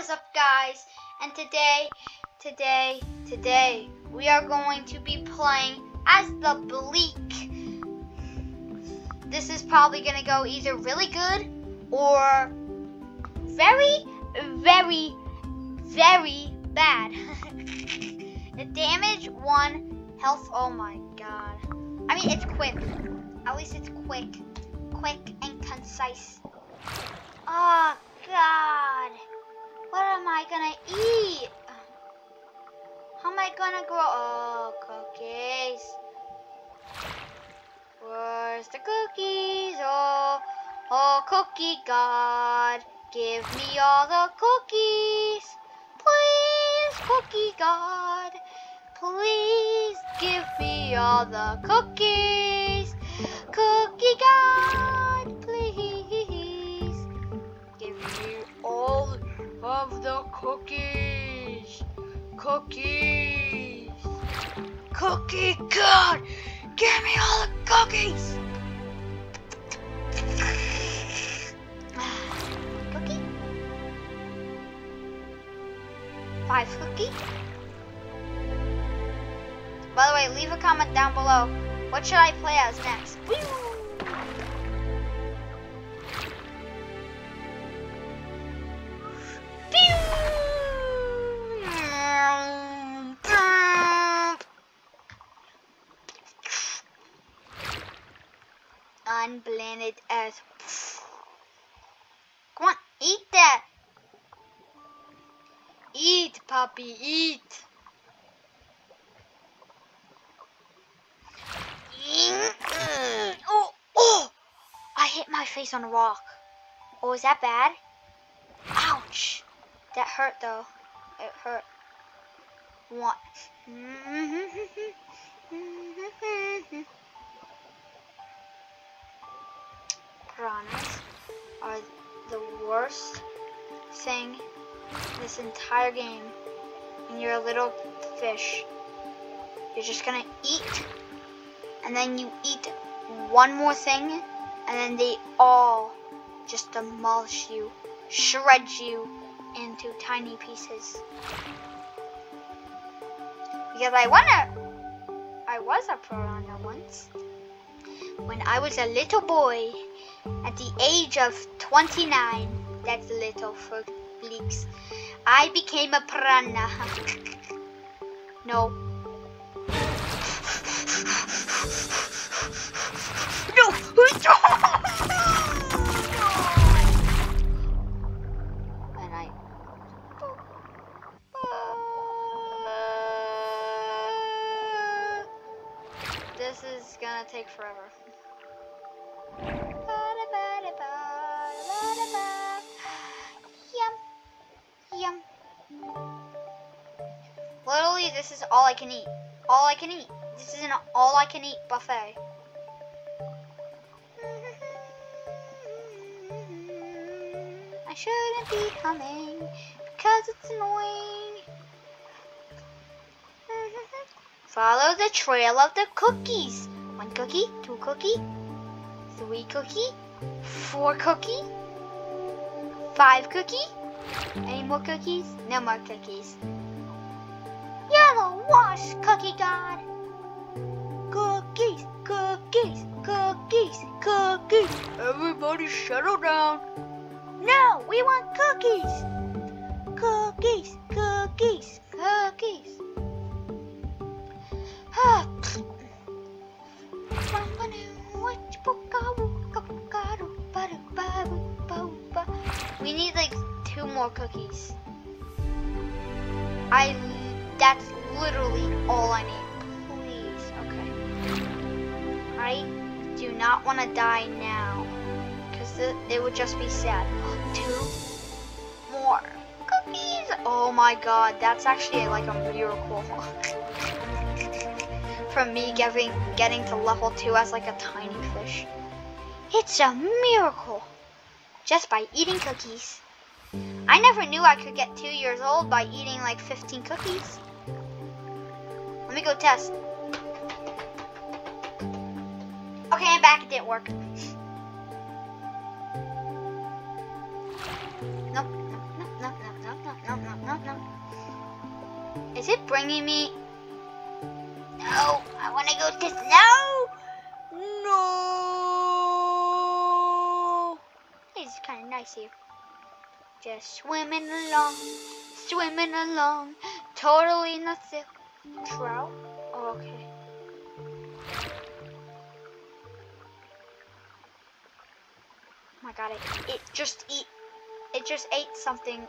What is up guys? And today, today, today, we are going to be playing as the Bleak. This is probably going to go either really good or very, very, very bad. the damage, one, health, oh my god. I mean, it's quick. At least it's quick. Quick and concise. Oh god. What am I gonna eat? How am I gonna grow? Oh, cookies. Where's the cookies? Oh, oh, cookie god. Give me all the cookies. Please, cookie god. Please give me all the cookies. Cookie god, the cookies. Cookies. Cookie God, give me all the cookies. Cookie? Five cookie? By the way, leave a comment down below. What should I play as next? Unblended as. Come on, eat that. Eat, puppy, eat. Oh, oh! I hit my face on a rock. Oh, is that bad? Ouch! That hurt though. It hurt. What? Piranhas are the worst thing this entire game. And you're a little fish. You're just gonna eat, and then you eat one more thing, and then they all just demolish you, shred you into tiny pieces. Because I wanna, I was a piranha once. When I was a little boy, at the age of 29, that's little for bleaks, I became a piranha. no. No! take forever. Yum. Yum. Literally, this is all I can eat. All I can eat. This is an all I can eat buffet. I shouldn't be humming because it's annoying. Follow the trail of the cookies. One cookie, two cookie, three cookie, four cookie, five cookie. Any more cookies? No more cookies. Yellow wash cookie god. Cookies, cookies, cookies, cookies. Everybody settle down. No, we want cookies. Cookies, cookies, cookies. more cookies. I that's literally all I need. Please, okay. I do not want to die now because it, would just be sad. Two more cookies. Oh my god, that's actually like a miracle. From me getting getting to level two as like a tiny fish. It's a miracle. Just by eating cookies. I never knew I could get two years old by eating like 15 cookies. Let me go test. Okay, I'm back. It didn't work. Nope, nope, nope, nope, nope, nope, Is it bringing me? No, I want to go this. No, no. It's kind of nice here. Just swimming along, swimming along, totally nothing. Trout? Oh, okay. Oh my god, it, it just eat, it just ate something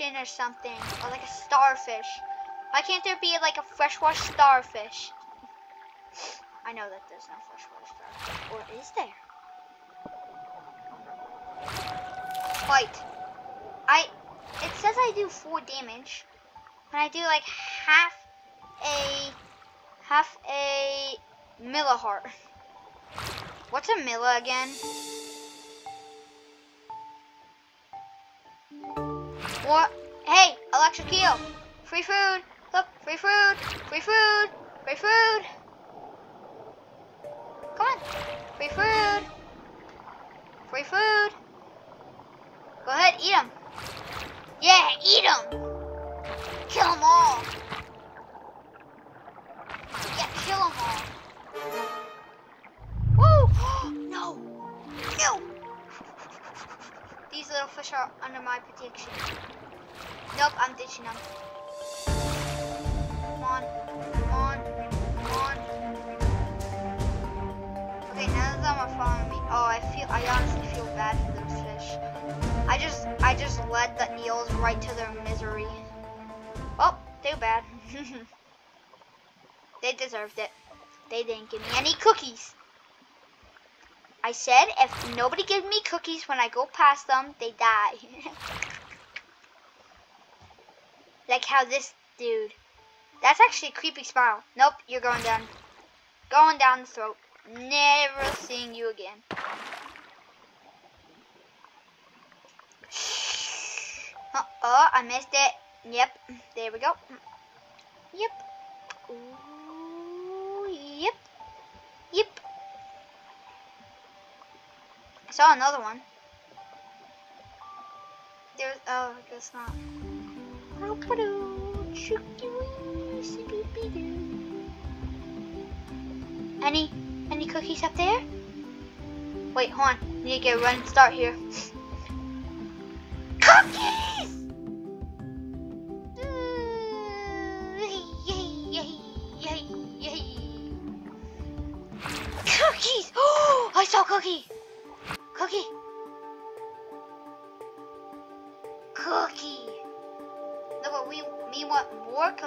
urchin or something, or like a starfish, why can't there be like a freshwater starfish? I know that there's no freshwater starfish. Or is there? Wait. I, it says I do four damage. And I do like half a, half a milliheart. What's a milla again? What? Hey, electric eel. Free food. Look, free food. Free food. Free food. Come on. Free food. Free food. Go ahead, eat them. Yeah, eat them. Kill them all. Yeah, kill them all. Little fish are under my protection. Nope, I'm ditching them. Come on, come on, come on. Okay, none of them are following me. Oh, I feel, I honestly feel bad for those fish. I just, I just led the eels right to their misery. Oh, too bad. they deserved it. They didn't give me any cookies. I said if nobody gives me cookies when I go past them, they die. like how this dude. That's actually a creepy smile. Nope, you're going down. Going down the throat. Never seeing you again. Oh, oh, I missed it. Yep, there we go. Yep. Ooh, yep. Yep. I saw another one. There's, oh, I guess not. Any, any cookies up there? Wait, hold on. Need to get a running start here. Cookies!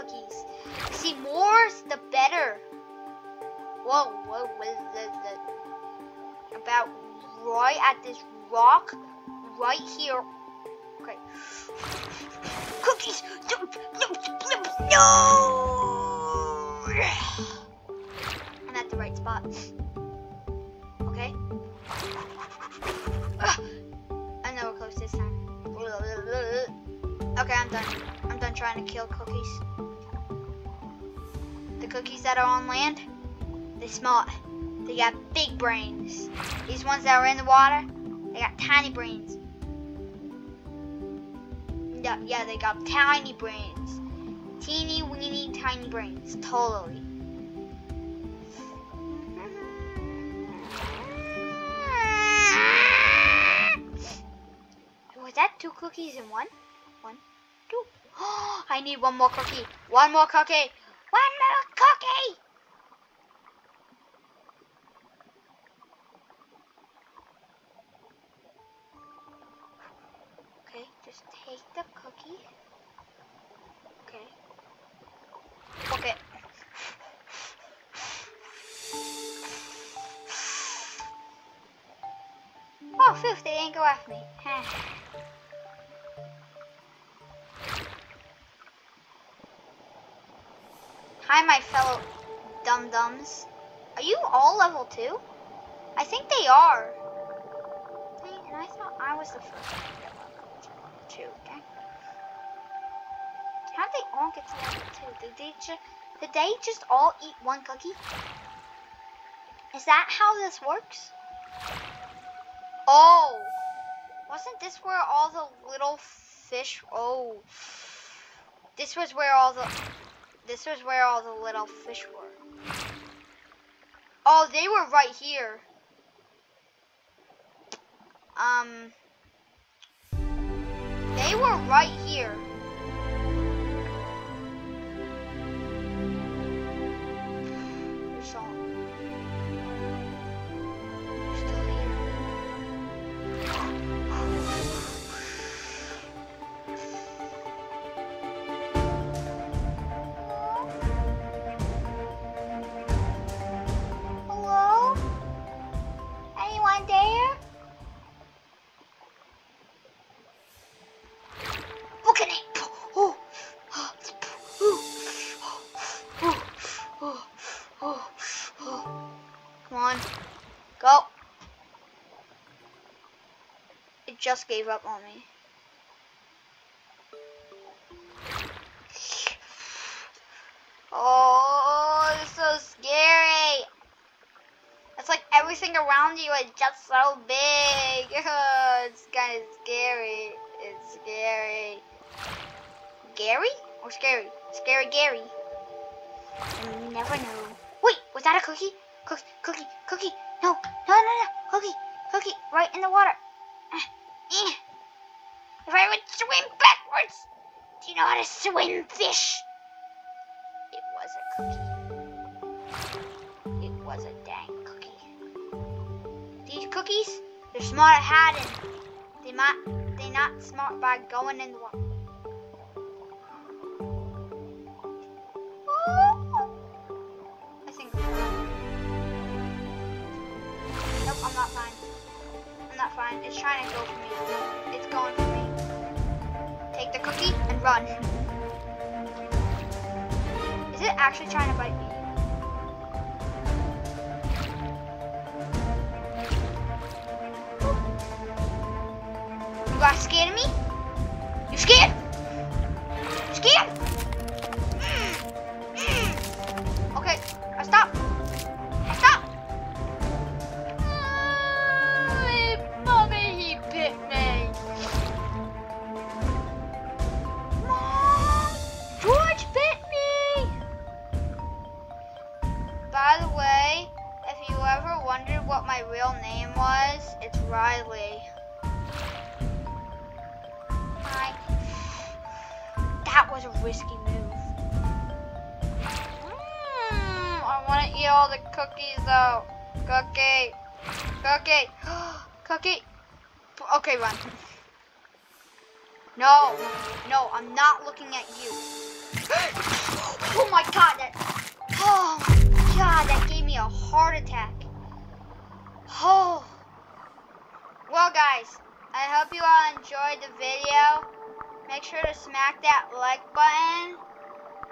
Cookies. See, more's the better. Whoa, whoa, this? About right at this rock, right here. Okay. Cookies! No! I'm at the right spot. Okay. I know we're close this time. Okay, I'm done. I'm done trying to kill cookies. Cookies that are on land, they're smart. They got big brains. These ones that are in the water, they got tiny brains. Yeah, yeah, they got tiny brains. Teeny weeny tiny brains. Totally. Was that two cookies in one? One, two. I need one more cookie. One more cookie. One more cookie. Okay, just take the cookie. Okay. Okay. Oh, phew, they didn't go after me. Hi, my fellow dum-dums. Are you all level 2? I think they are. Okay, And I thought I was the first one to get level 2, okay? How'd they all get to level 2? Did they, ju did they just all eat one cookie? Is that how this works? Oh! Wasn't this where all the little fish... Oh. This was where all the... This was where all the little fish were. Oh, they were right here. Um... They were right here. Just gave up on me. Oh, it's so scary. It's like everything around you is just so big. it's kind of scary. It's scary. Gary? Or scary? Scary Gary. You never know. Wait, was that a cookie? Cookie, cookie, cookie. No, no, no, no. Cookie, cookie, right in the water. Eh. If I would swim backwards, do you know how to swim, fish? It was a cookie. It was a dang cookie. These cookies, they're smart at hiding. They might, they're not smart by going in the water. I think Nope, I'm not fine. Not fine. It's trying to go for me. It's going for me. Take the cookie and run. Is it actually trying to bite me? You got scared of me? You scared? Wondered what my real name was, it's Riley. Hi. That was a risky move. Mm, I want to eat all the cookies though. Cookie. Cookie. Cookie. Okay, run. No. No, I'm not looking at you. smack that like button.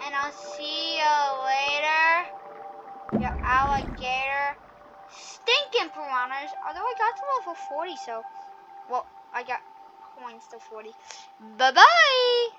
And I'll see you later. Your alligator. Stinking piranhas. Although I got to level 40, so. Well, I got coins to 40. Bye-bye.